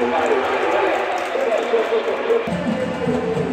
Thank you.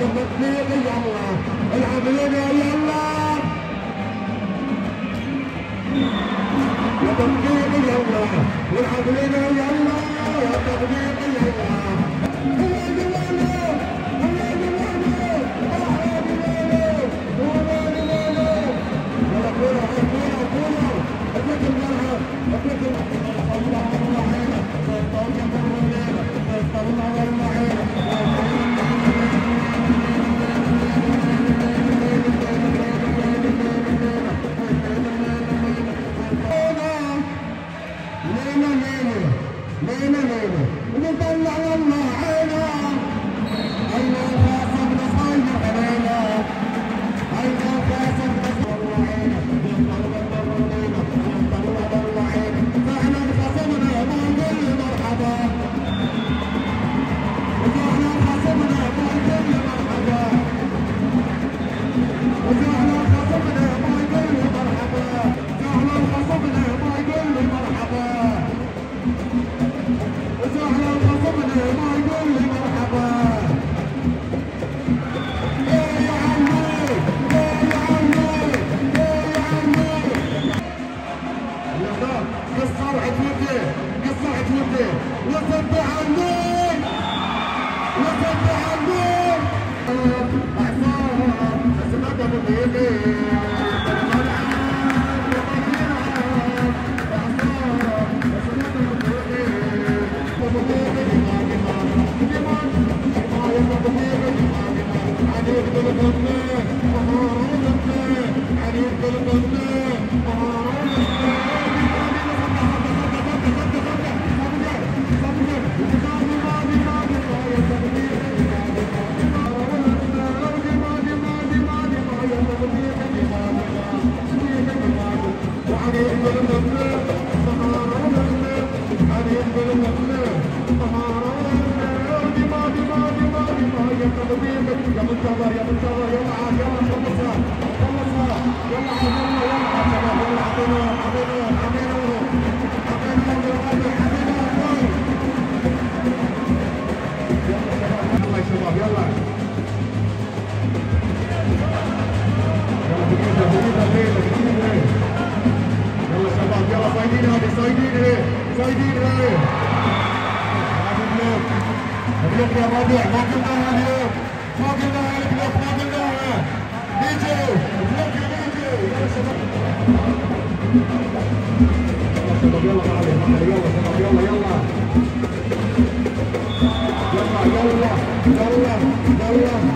المسلمين يلا العب لنا يلا يا تقدير يلا والعب لنا يلا يا تقدير يلا Thank you.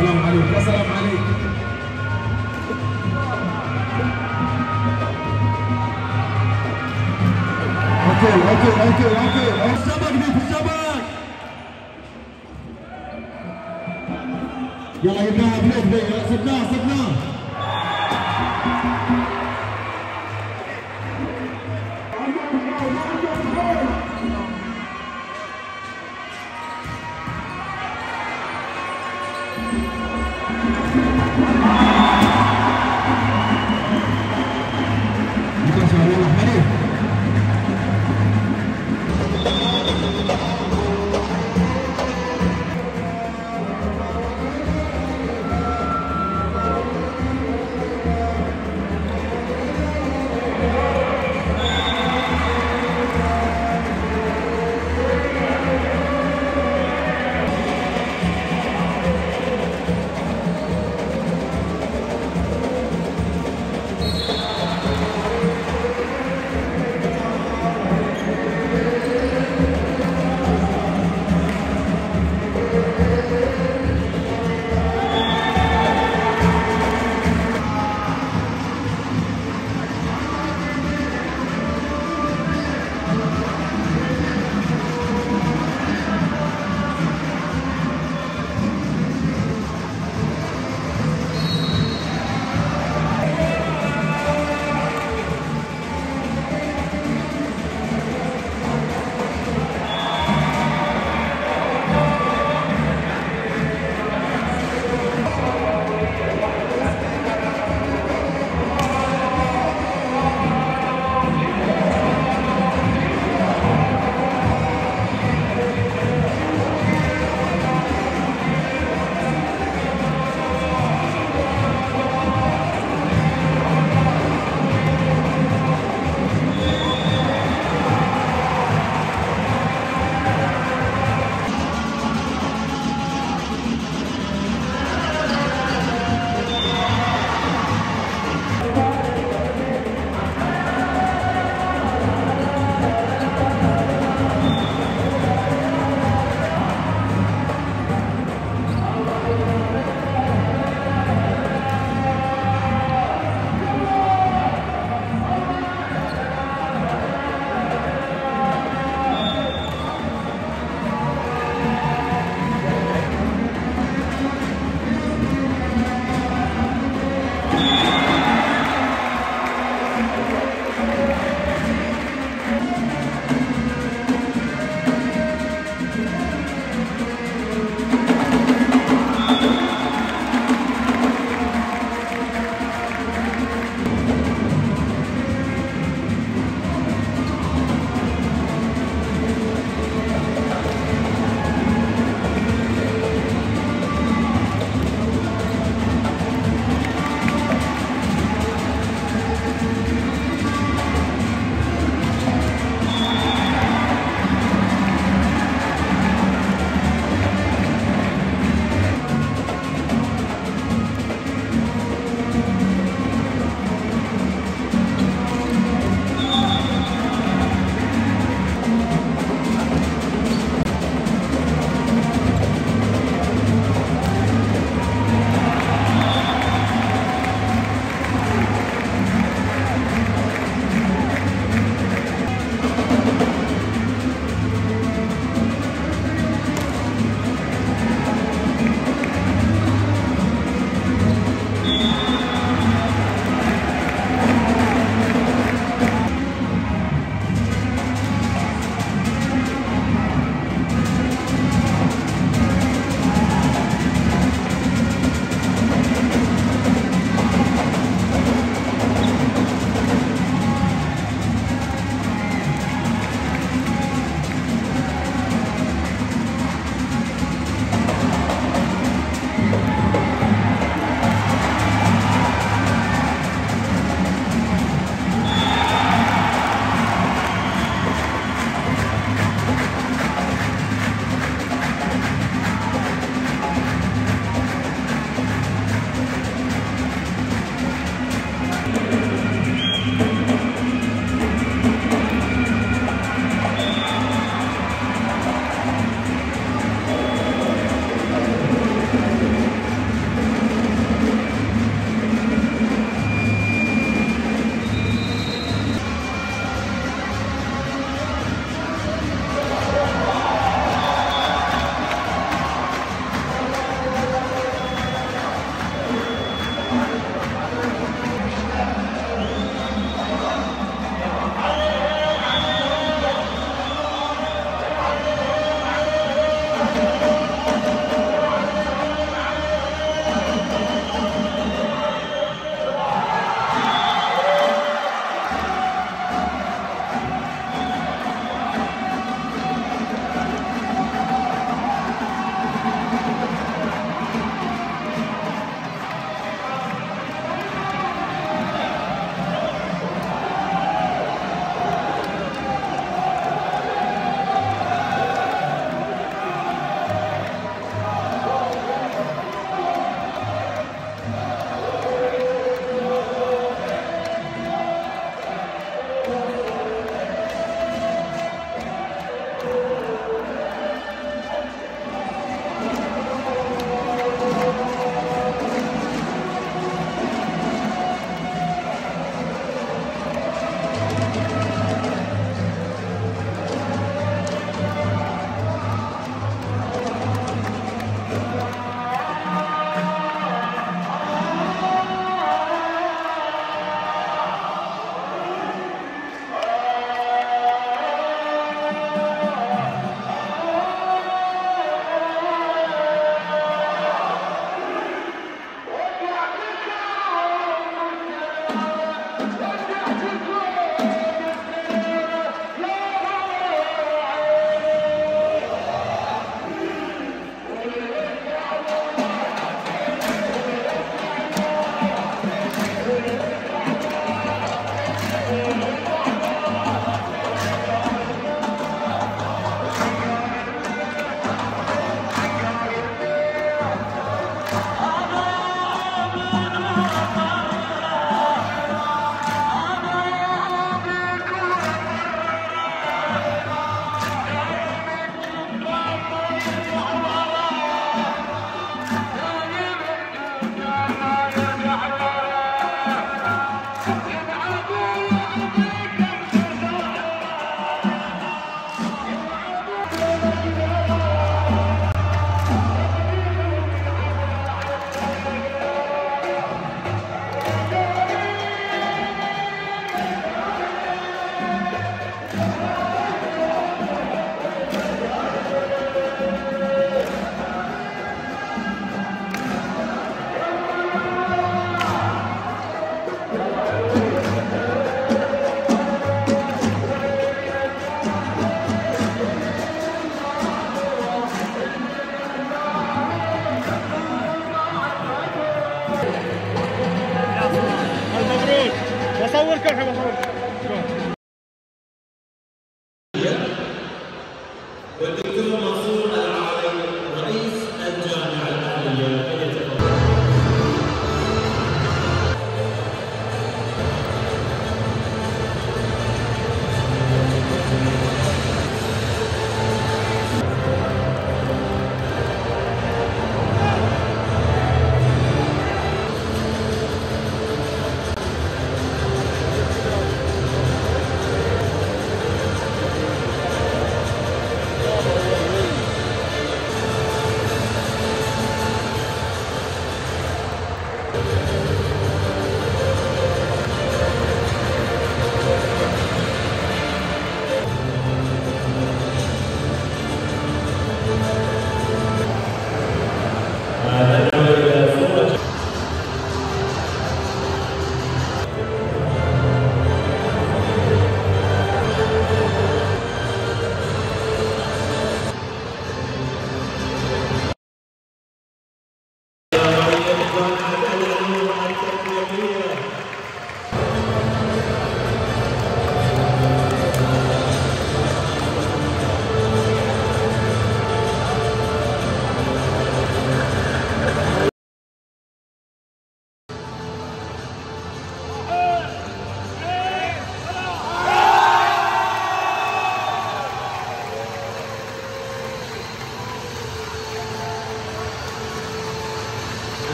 السلام عليك يا سلام أوكي أوكي أوكي أوكي. الشبك دي في الشبك. يلا جبناها بليك دي صبناها صبناها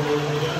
Thank you.